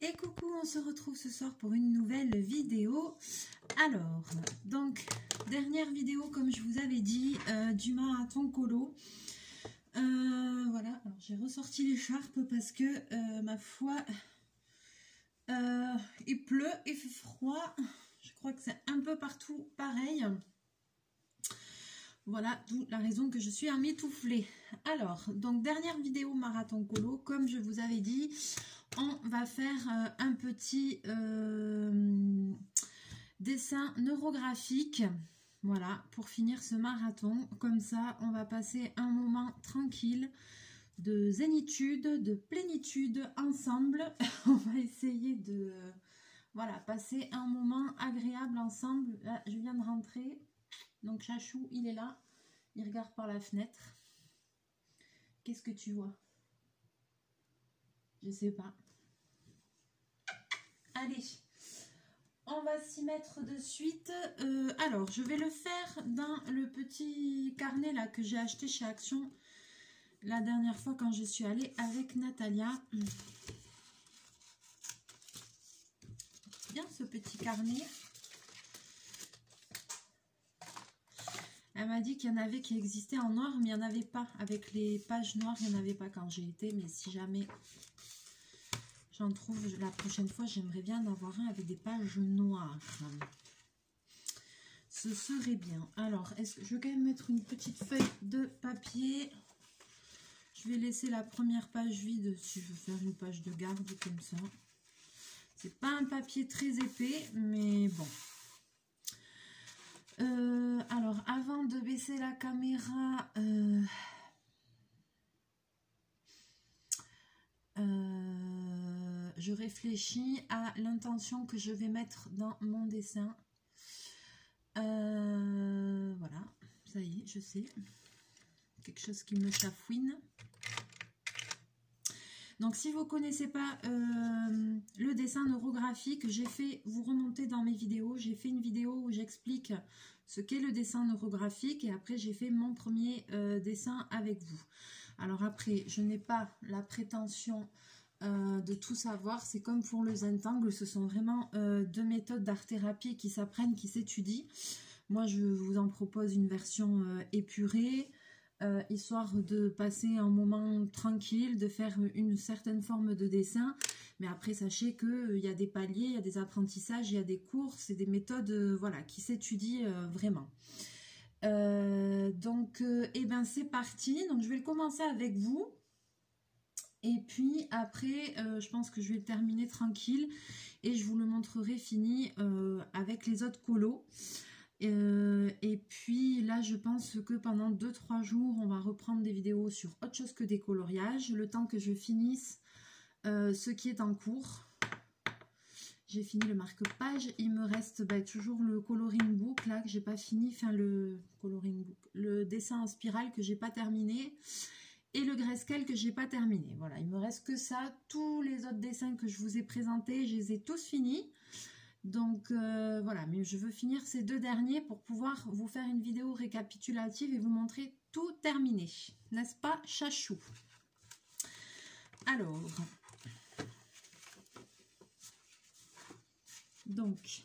Et coucou, on se retrouve ce soir pour une nouvelle vidéo. Alors, donc, dernière vidéo, comme je vous avais dit, euh, du marathon colo. Euh, voilà, alors j'ai ressorti l'écharpe parce que, euh, ma foi, il pleut, il fait froid. Je crois que c'est un peu partout pareil. Voilà, d'où la raison que je suis à m'étouffer. Alors, donc, dernière vidéo marathon colo, comme je vous avais dit, on va faire euh, un petit euh, dessin neurographique. Voilà, pour finir ce marathon. Comme ça, on va passer un moment tranquille de zénitude, de plénitude ensemble. on va essayer de voilà, passer un moment agréable ensemble. Là, je viens de rentrer. Donc, Chachou, il est là. Il regarde par la fenêtre. Qu'est-ce que tu vois? Je sais pas. Allez, on va s'y mettre de suite. Euh, alors, je vais le faire dans le petit carnet là que j'ai acheté chez Action la dernière fois quand je suis allée avec Natalia. Bien ce petit carnet. Elle m'a dit qu'il y en avait qui existaient en noir, mais il n'y en avait pas. Avec les pages noires, il n'y en avait pas quand j'ai été. Mais si jamais j'en trouve la prochaine fois, j'aimerais bien en avoir un avec des pages noires. Ce serait bien. Alors, est-ce que je vais quand même mettre une petite feuille de papier? Je vais laisser la première page vide si je veux faire une page de garde comme ça. C'est pas un papier très épais, mais bon. Euh, alors, avant de baisser la caméra, euh, euh, je réfléchis à l'intention que je vais mettre dans mon dessin. voilà, ça y est, je sais. Quelque chose qui me chafouine. Donc, si vous ne connaissez pas euh, le dessin neurographique, j'ai fait, vous remontez dans mes vidéos, j'ai fait une vidéo où j'explique ce qu'est le dessin neurographique et après, j'ai fait mon premier euh, dessin avec vous. Alors après, je n'ai pas la prétention euh, de tout savoir. C'est comme pour le Zentangle, ce sont vraiment deux méthodes d'art-thérapie qui s'apprennent, qui s'étudient. Moi, je vous en propose une version épurée, euh, histoire de passer un moment tranquille, de faire une certaine forme de dessin. Mais après, sachez qu'il euh, y a des paliers, il y a des apprentissages, il y a des cours, c'est des méthodes euh, voilà, qui s'étudient vraiment. donc, eh ben, c'est parti. Donc, je vais le commencer avec vous. Et puis après, je pense que je vais le terminer tranquille et je vous le montrerai fini avec les autres colos. Euh, et puis là, je pense que pendant 2-3 jours, on va reprendre des vidéos sur autre chose que des coloriages. Le temps que je finisse euh, ce qui est en cours. J'ai fini le marque-page. Il me reste bah, toujours le coloring book là que j'ai pas fini. Enfin, le coloring book. Le dessin en spirale que j'ai pas terminé. Et le grayscale que j'ai pas terminé. Voilà, il me reste que ça. Tous les autres dessins que je vous ai présentés, je les ai tous finis. Donc euh, voilà, mais je veux finir ces deux derniers pour pouvoir vous faire une vidéo récapitulative et vous montrer tout terminé. N'est-ce pas, chachou? Alors, donc,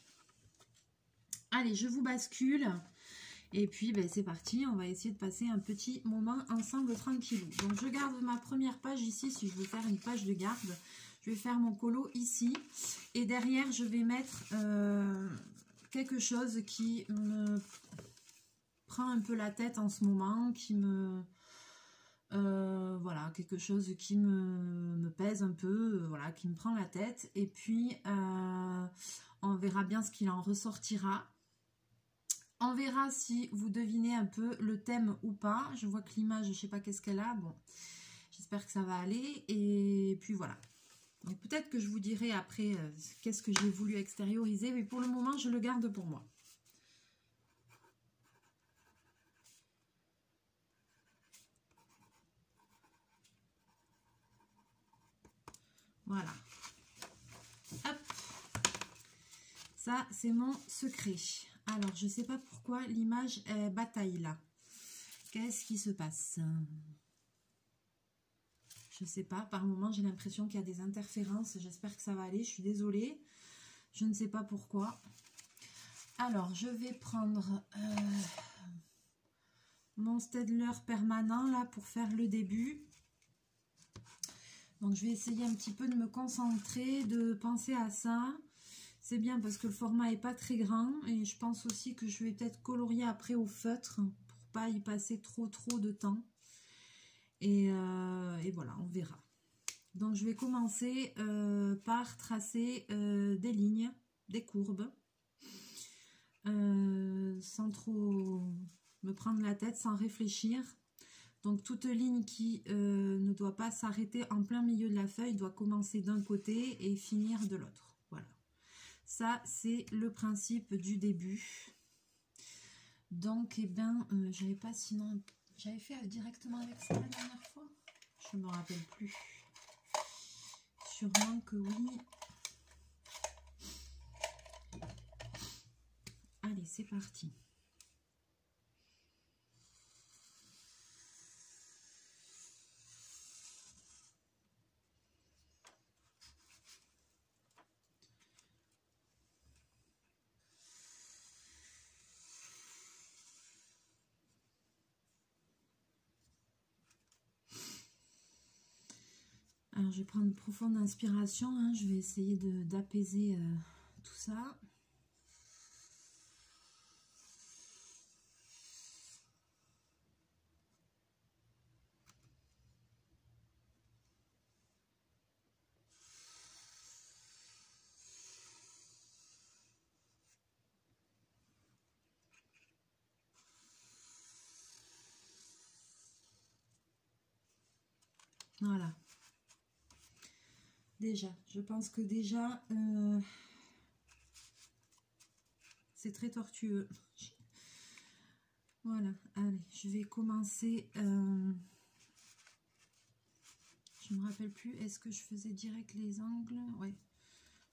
allez, je vous bascule. Et puis, ben, c'est parti, on va essayer de passer un petit moment ensemble tranquille. Donc, je garde ma première page ici, si je veux faire une page de garde. Je vais faire mon colo ici. Et derrière, je vais mettre euh, quelque chose qui me prend un peu la tête en ce moment, qui me... Euh, voilà, quelque chose qui me, pèse un peu, euh, voilà, qui me prend la tête. Et puis, on verra bien ce qu'il en ressortira. On verra si vous devinez un peu le thème ou pas. Je vois que l'image, je ne sais pas qu'est-ce qu'elle a. Bon, j'espère que ça va aller. Et puis voilà. Peut-être que je vous dirai après euh, qu'est-ce que j'ai voulu extérioriser, mais pour le moment, je le garde pour moi. Voilà. Hop. Ça, c'est mon secret. Alors, je ne sais pas pourquoi l'image est bataille là. Qu'est-ce qui se passe? Je sais pas, par moment j'ai l'impression qu'il y a des interférences. J'espère que ça va aller. Je suis désolée. Je ne sais pas pourquoi. Alors, je vais prendre euh, mon Stedler permanent là pour faire le début. Donc, je vais essayer un petit peu de me concentrer, de penser à ça. C'est bien parce que le format est pas très grand et je pense aussi que je vais peut-être colorier après au feutre pour pas y passer trop trop de temps. Et, euh, voilà, on verra. Donc, je vais commencer euh, par tracer des lignes, des courbes. Euh, sans trop me prendre la tête, sans réfléchir. Donc toute ligne qui euh, ne doit pas s'arrêter en plein milieu de la feuille doit commencer d'un côté et finir de l'autre. Voilà. Ça, c'est le principe du début. Donc, eh ben, euh, j'avais pas sinon... J'avais fait directement avec ça la dernière fois Je me rappelle plus. Sûrement que oui. Allez, c'est parti. Je vais prendre une profonde inspiration. Hein. Je vais essayer d'apaiser euh, tout ça. Voilà. Je pense que déjà, euh, c'est très tortueux. Voilà, allez, je vais commencer. Euh, je me rappelle plus, est-ce que je faisais direct les angles? Ouais.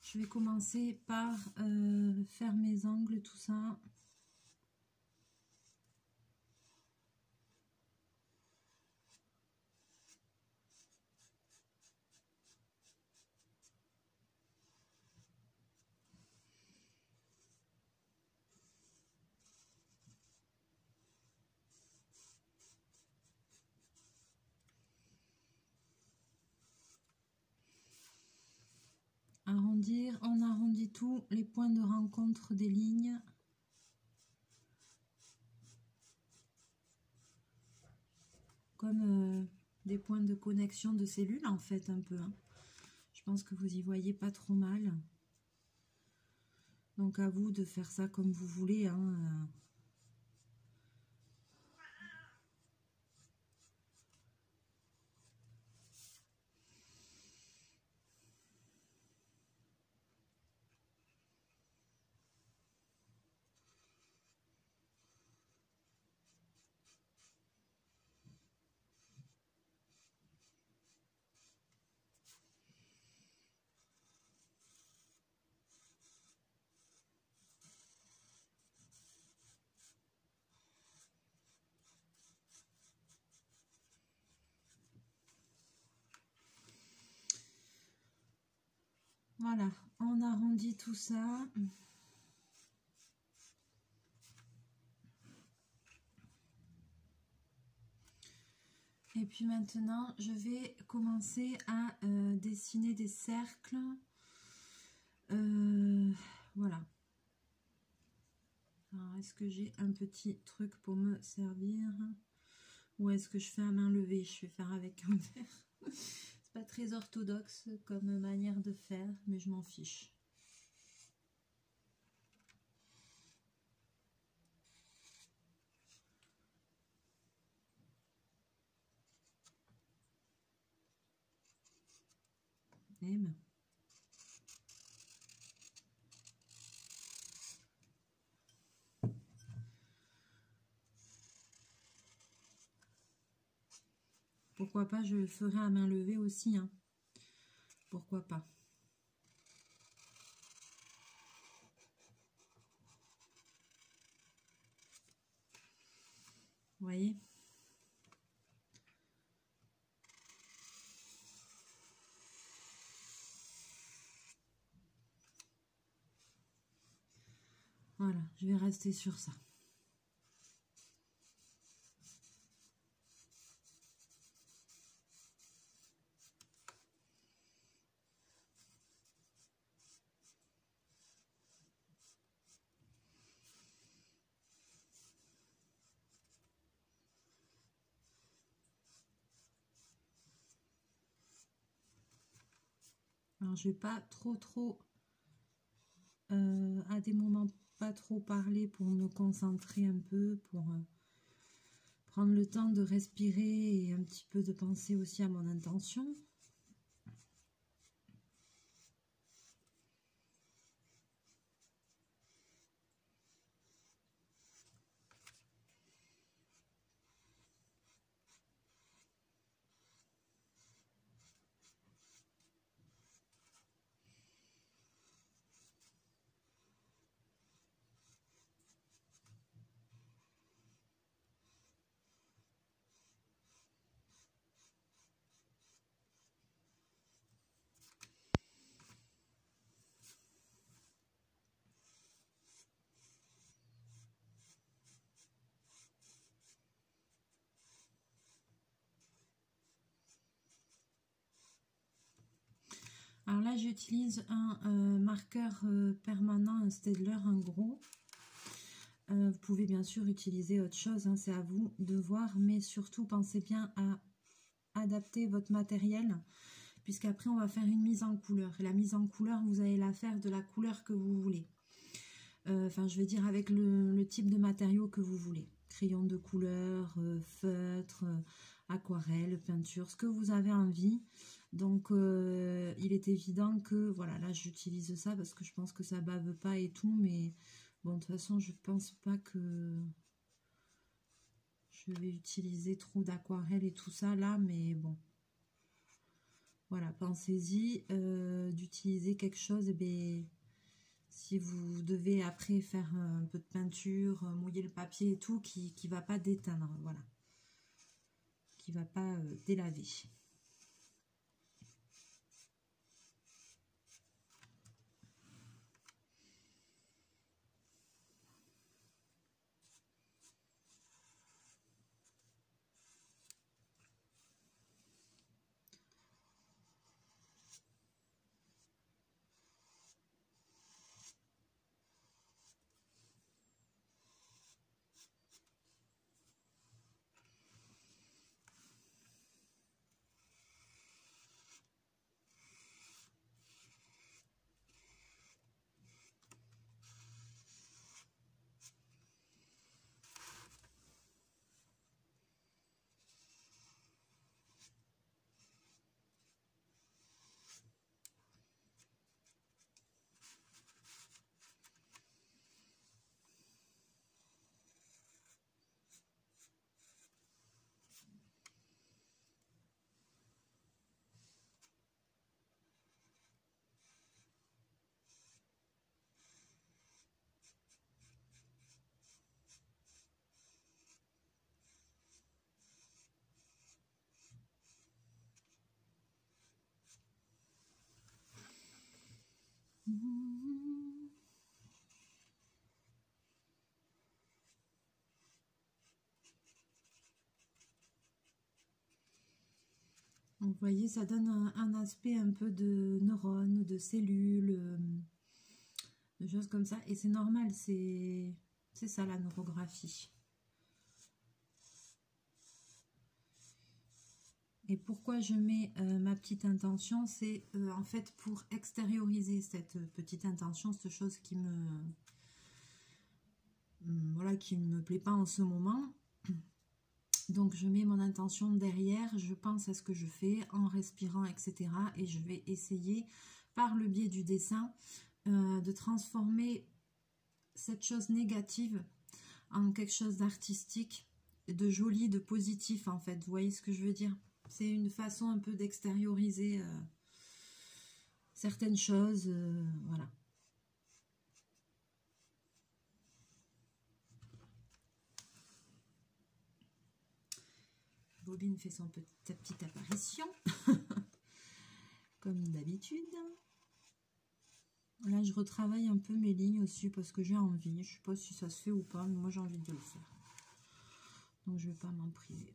Je vais commencer par euh, faire mes angles, tout ça. On arrondit tous les points de rencontre des lignes. Comme euh, des points de connexion de cellules en fait un peu. Hein. Je pense que vous y voyez pas trop mal. Donc à vous de faire ça comme vous voulez. Hein. Voilà, on arrondit tout ça. Et puis maintenant, je vais commencer à euh, dessiner des cercles. Euh, voilà. Alors, est-ce que j'ai un petit truc pour me servir? Ou est-ce que je fais à main levée? Je vais faire avec un verre pas très orthodoxe comme manière de faire, mais je m'en fiche. pourquoi pas, je le ferai à main levée aussi. Hein. Pourquoi pas. Voyez? Voilà, je vais rester sur ça. Alors, je vais pas trop, trop, euh, à des moments, pas trop parler pour me concentrer un peu, pour euh, prendre le temps de respirer et un petit peu de penser aussi à mon intention. Là, j'utilise un euh, marqueur euh, permanent, un Stedler, en gros. Euh, vous pouvez bien sûr utiliser autre chose, hein, c'est à vous de voir, mais surtout pensez bien à adapter votre matériel, puisqu'après on va faire une mise en couleur. Et la mise en couleur, vous allez la faire de la couleur que vous voulez. Enfin, je veux dire avec le, type de matériau que vous voulez. Crayon de couleur, feutre, aquarelle, peinture, ce que vous avez envie. Donc, euh, il est évident que, voilà, là, j'utilise ça parce que je pense que ça bave pas et tout, mais bon, de toute façon, je pense pas que je vais utiliser trop d'aquarelle et tout ça là, mais bon. Voilà, pensez-y euh, d'utiliser quelque chose, et eh si vous devez après faire un peu de peinture, mouiller le papier et tout, qui ne va pas déteindre, voilà. Qui va pas euh, Vous voyez, ça donne un, aspect un peu de neurones, de cellules, euh, de choses comme ça. Et c'est normal, c'est ça la neurographie. Et pourquoi je mets euh, ma petite intention? C'est euh, en fait pour extérioriser cette petite intention, cette chose qui me voilà qui ne me plaît pas en ce moment. Donc je mets mon intention derrière, je pense à ce que je fais en respirant, etc. Et je vais essayer par le biais du dessin euh, de transformer cette chose négative en quelque chose d'artistique, de joli, de positif en fait. Vous voyez ce que je veux dire? C'est une façon un peu d'extérioriser euh, certaines choses. Euh, voilà. Fait son petit, petite apparition, comme d'habitude. Là, je retravaille un peu mes lignes aussi parce que j'ai envie. Je sais pas si ça se fait ou pas, mais moi j'ai envie de le faire. Donc je vais pas m'en priver.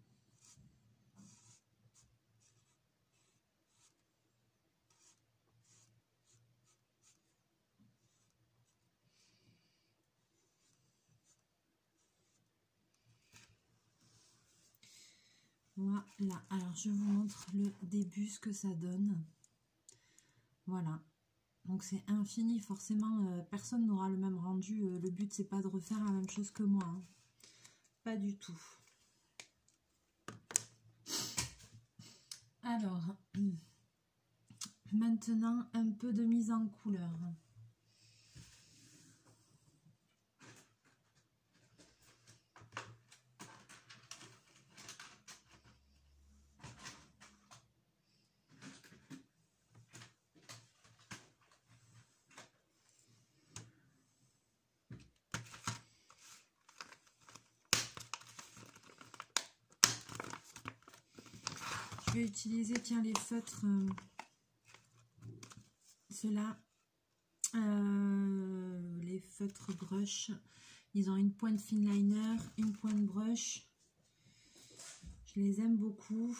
Voilà, alors je vous montre le début, ce que ça donne. Voilà, donc c'est infini, forcément euh, personne n'aura le même rendu. Euh, le but c'est pas de refaire la même chose que moi. Hein. Pas du tout. Alors, maintenant un peu de mise en couleur. vais utiliser, tiens, les feutres, euh, ceux-là, euh, les feutres brush. Ils ont une pointe fine liner, une pointe brush. Je les aime beaucoup.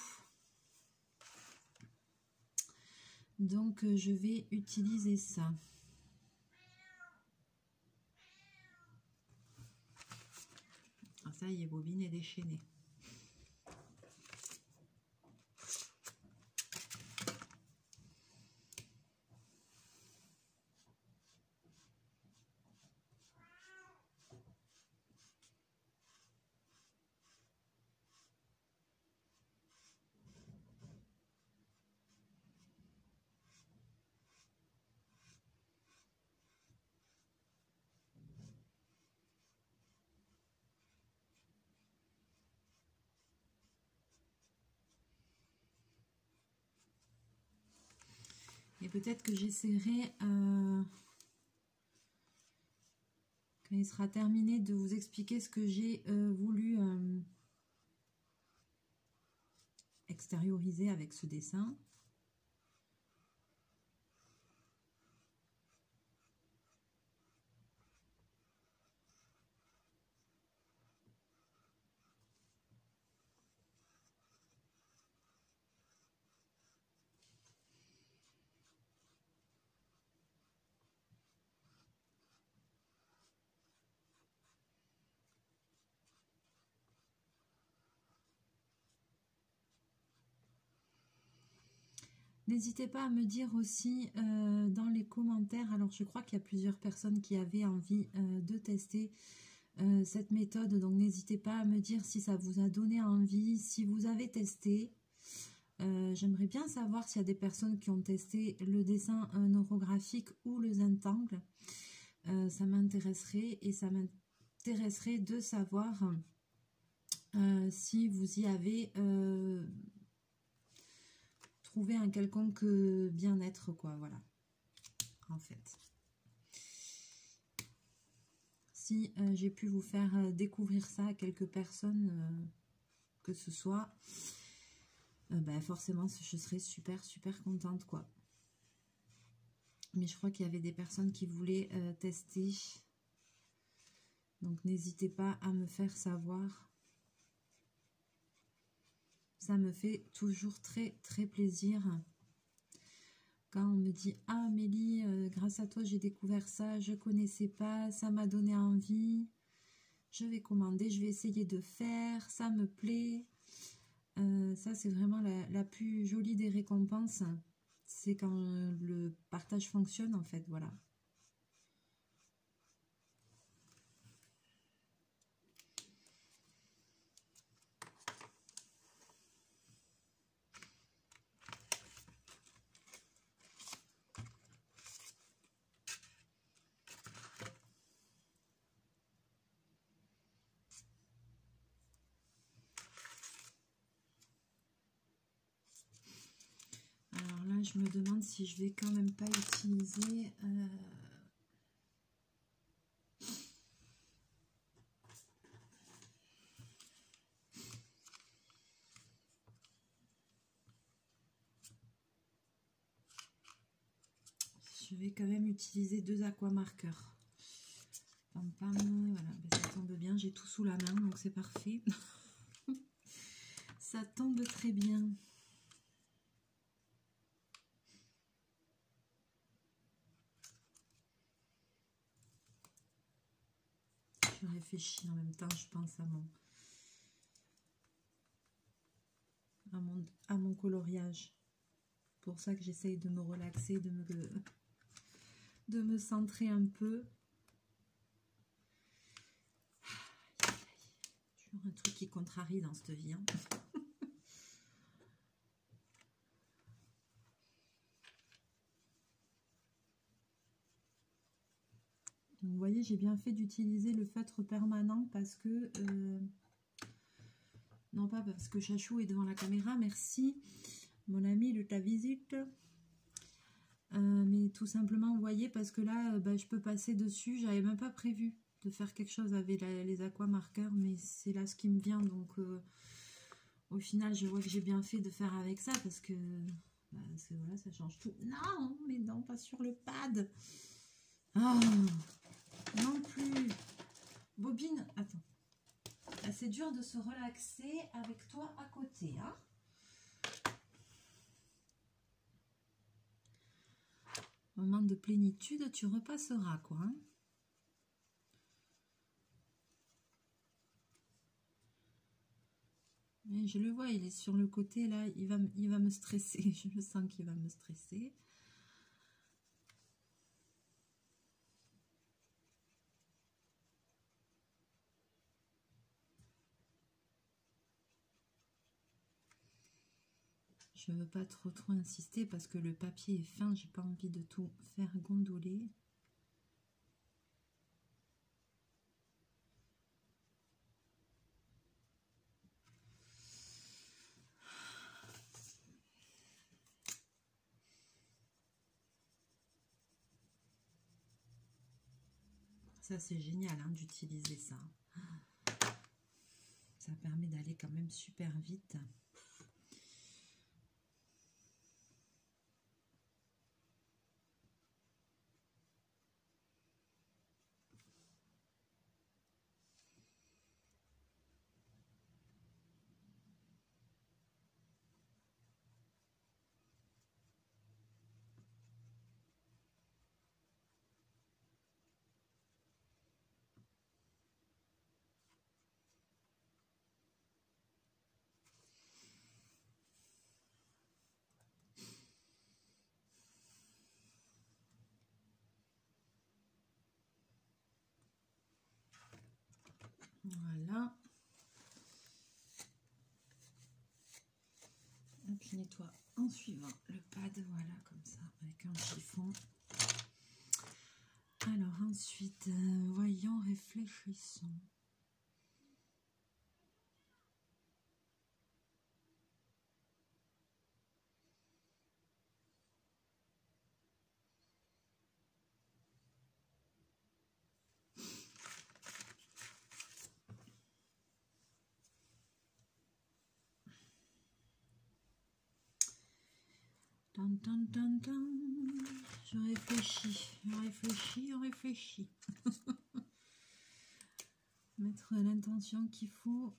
Donc, euh, je vais utiliser ça. Ah, ça y est, bobine est déchaînée. Peut-être que j'essaierai, euh, quand il sera terminé, de vous expliquer ce que j'ai euh, voulu euh, extérioriser avec ce dessin. N'hésitez pas à me dire aussi euh, dans les commentaires, alors je crois qu'il y a plusieurs personnes qui avaient envie euh, de tester euh, cette méthode, donc n'hésitez pas à me dire si ça vous a donné envie, si vous avez testé. J'aimerais bien savoir s'il y a des personnes qui ont testé le dessin neurographique ou le Zentangle. ça m'intéresserait et ça m'intéresserait de savoir si vous y avez un quelconque bien-être, quoi, voilà, en fait. Si euh, j'ai pu vous faire euh, découvrir ça à quelques personnes, euh, que ce soit, ben forcément, je serais super, super contente, quoi. Mais je crois qu'il y avait des personnes qui voulaient tester. Donc, n'hésitez pas à me faire savoir ça me fait toujours très très plaisir quand on me dit « Ah Amélie, euh, grâce à toi j'ai découvert ça, je connaissais pas, ça m'a donné envie, je vais commander, je vais essayer de faire, ça me plaît. Euh, ça c'est vraiment la, la, plus jolie des récompenses, c'est quand le partage fonctionne en fait, voilà. Je me demande si je vais quand même pas utiliser... Euh, je vais quand même utiliser deux aquamarqueurs. Pam pam, voilà, ben, ça tombe bien, j'ai tout sous la main, donc c'est parfait. ça tombe très bien. Réfléchis en même temps, je pense à mon, à mon, à mon coloriage. Pour ça que j'essaye de me relaxer, de me, de me centrer un peu. Toujours un truc qui contrarie dans cette vie. Hein. Vous voyez, j'ai bien fait d'utiliser le feutre permanent parce que... Euh, non pas parce que Chachou est devant la caméra, merci mon ami de ta visite. Euh, mais tout simplement, vous voyez, parce que là, euh, bah, je peux passer dessus. J'avais même pas prévu de faire quelque chose avec les aquamarqueurs, mais c'est là ce qui me vient. Donc, au final, je vois que j'ai bien fait de faire avec ça parce que, bah, voilà, ça change tout. Non, mais non, pas sur le pad. Ah non plus. Bobine, attends. Ah, c'est dur de se relaxer avec toi à côté. Hein Moment de plénitude, tu repasseras quoi. Hein je le vois, il est sur le côté là, il va, il va me stresser. Je le sens qu'il va me stresser. Je ne veux pas trop trop insister parce que le papier est fin, j'ai pas envie de tout faire gondoler. Ça, c'est génial hein, d'utiliser ça. Ça permet d'aller quand même super vite. Voilà. Et puis nettoie en suivant le pad, voilà, comme ça, avec un chiffon. Alors ensuite, euh, voyons, réfléchissons. Je réfléchis, je réfléchis, je réfléchis. Mettre l'intention qu'il faut.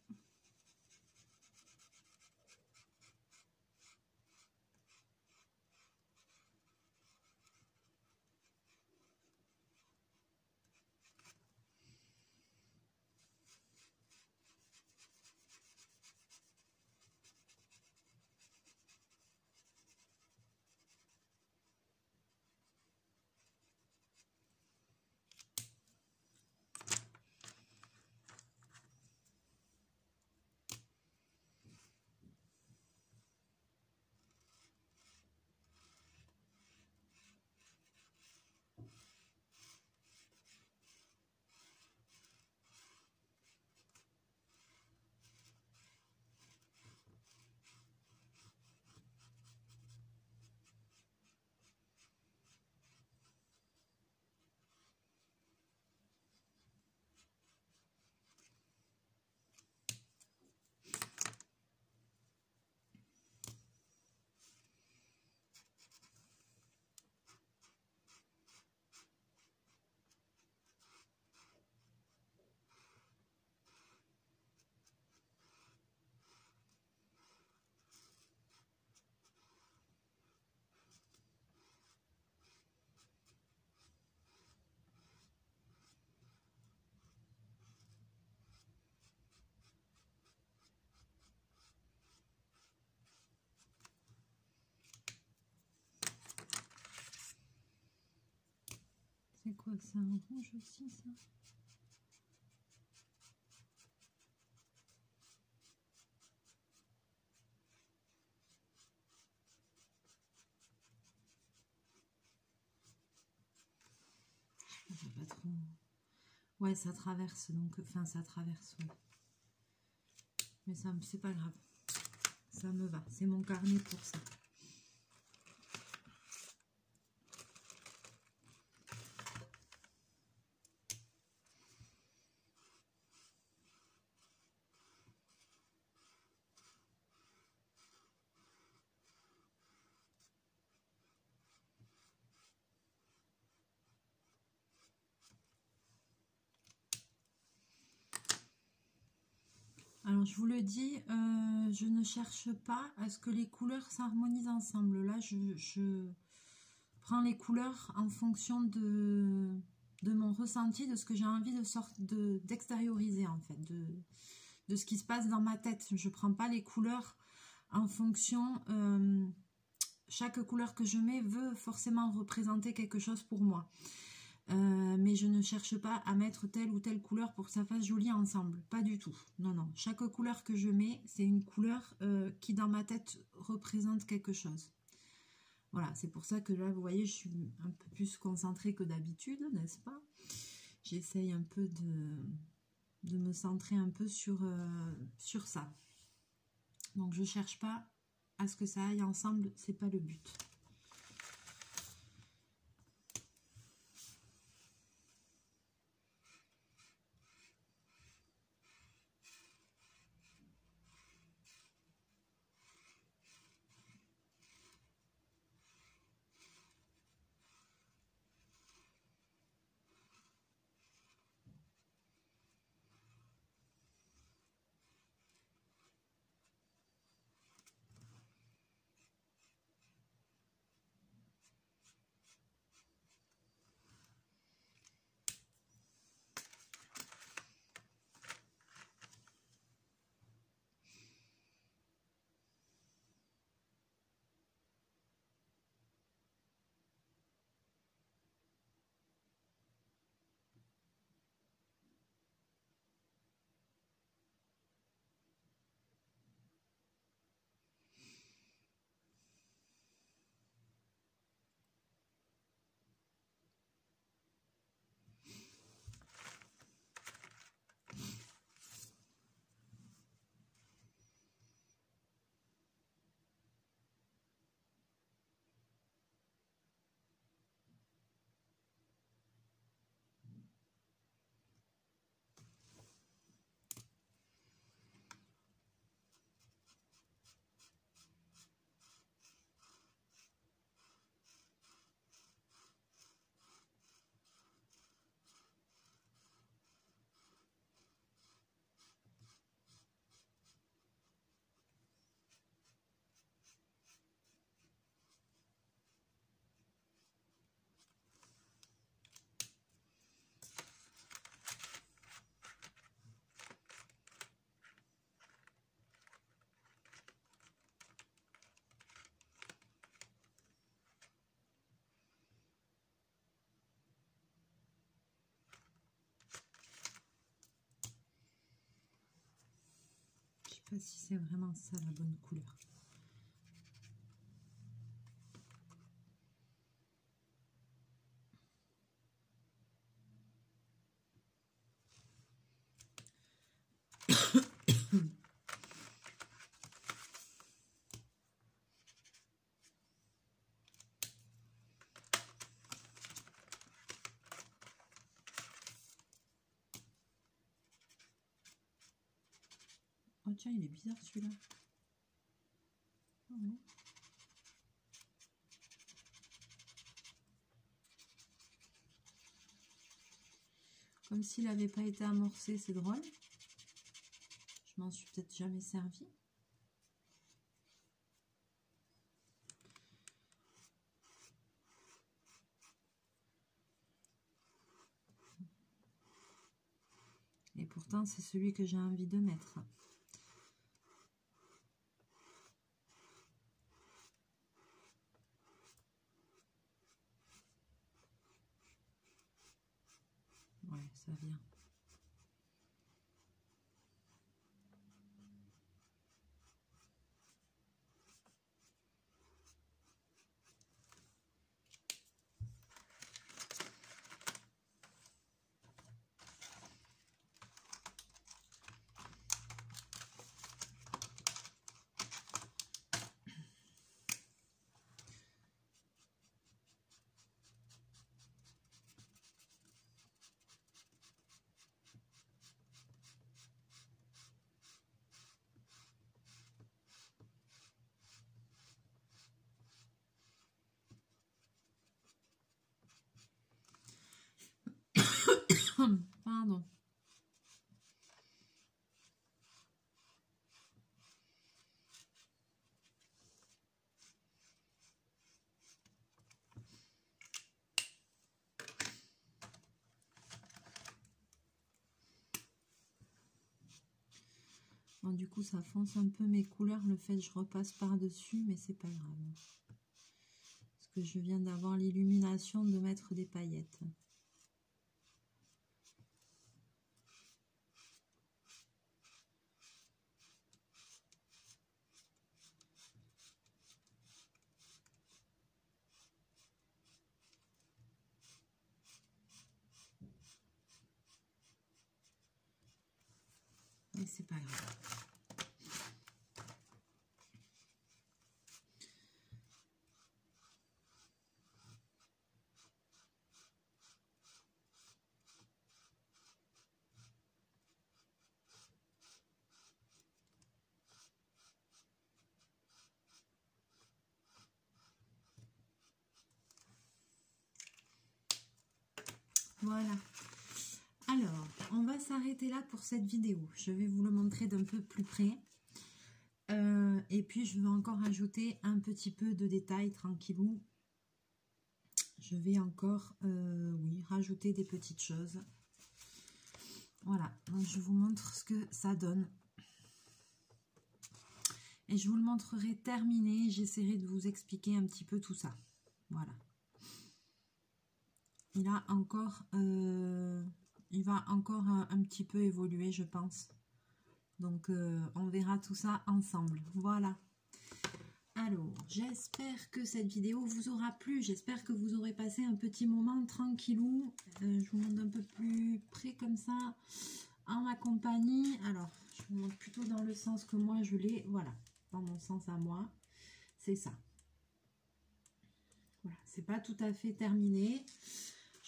C'est quoi ça Un rouge aussi, ça? Ouais, ça traverse, donc, enfin, ça traverse. Mais ça, c'est pas grave. Ça me va. C'est mon carnet pour ça. Je vous le dis, euh, je ne cherche pas à ce que les couleurs s'harmonisent ensemble. Là, je, prends les couleurs en fonction de, de mon ressenti, de ce que j'ai envie de d'extérioriser, en fait, de, de ce qui se passe dans ma tête. Je ne prends pas les couleurs en fonction... Euh, chaque couleur que je mets veut forcément représenter quelque chose pour moi. Euh, mais je ne cherche pas à mettre telle ou telle couleur pour que ça fasse joli ensemble. Pas du tout. Non, non. Chaque couleur que je mets, c'est une couleur euh, qui dans ma tête représente quelque chose. Voilà, c'est pour ça que là, vous voyez, je suis un peu plus concentrée que d'habitude, n'est-ce pas? J'essaye un peu de, me centrer un peu sur, euh, sur ça. Donc, je ne cherche pas à ce que ça aille ensemble, c'est pas le but. Pas si c'est vraiment ça la bonne couleur. Oh il est bizarre celui-là. Ah Comme s'il n'avait pas été amorcé, c'est drôle. Je m'en suis peut-être jamais servi. Et pourtant, c'est celui que j'ai envie de mettre. Ça vient. Pardon. du coup, ça fonce un peu mes couleurs, le fait que je repasse par-dessus, mais c'est pas grave. Parce que je viens d'avoir l'illumination de mettre des paillettes. c'est pas grave. Voilà. Alors, on va s'arrêter là pour cette vidéo. Je vais vous le montrer d'un peu plus près. Euh, et puis, je vais encore ajouter un petit peu de détails tranquillou. Je vais encore, euh, oui, rajouter des petites choses. Voilà, donc je vous montre ce que ça donne. Et je vous le montrerai terminé. J'essaierai de vous expliquer un petit peu tout ça. Voilà. Il a encore... Euh, il va encore un, petit peu évoluer, je pense. Donc, euh, on verra tout ça ensemble. Voilà. Alors, j'espère que cette vidéo vous aura plu. J'espère que vous aurez passé un petit moment tranquillou. Euh, je vous montre un peu plus près comme ça, en ma compagnie. Alors, je vous montre plutôt dans le sens que moi je l'ai. Voilà, dans mon sens à moi. C'est ça. Voilà, c'est pas tout à fait terminé.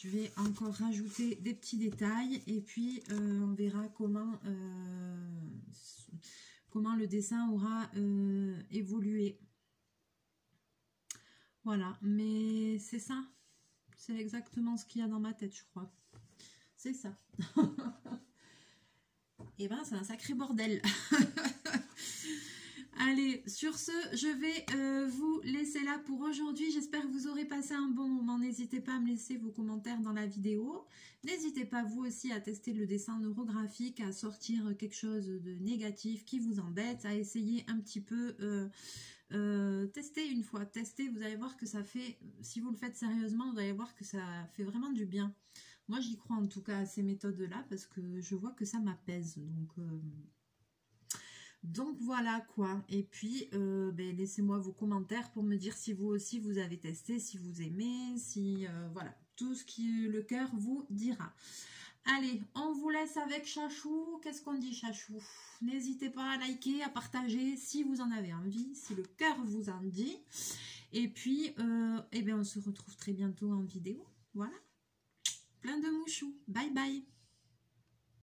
Je vais encore rajouter des petits détails et puis euh, on verra comment, euh, comment le dessin aura euh, évolué. Voilà, mais c'est ça. C'est exactement ce qu'il y a dans ma tête, je crois. C'est ça. et eh ben, c'est un sacré bordel. Allez, sur ce, je vais euh, vous laisser là pour aujourd'hui. J'espère que vous aurez passé un bon moment. N'hésitez pas à me laisser vos commentaires dans la vidéo. N'hésitez pas vous aussi à tester le dessin neurographique, à sortir quelque chose de négatif qui vous embête, à essayer un petit peu... Euh, euh, tester une fois, tester, vous allez voir que ça fait, si vous le faites sérieusement, vous allez voir que ça fait vraiment du bien. Moi, j'y crois en tout cas à ces méthodes-là parce que je vois que ça m'apaise. Donc, donc voilà quoi. Et puis euh, ben, laissez-moi vos commentaires pour me dire si vous aussi vous avez testé, si vous aimez, si euh, voilà, tout ce qui le cœur vous dira. Allez, on vous laisse avec Chachou. Qu'est-ce qu'on dit Chachou? N'hésitez pas à liker, à partager si vous en avez envie, si le cœur vous en dit. Et puis, euh, eh bien, on se retrouve très bientôt en vidéo. Voilà. Plein de mouchous. Bye bye.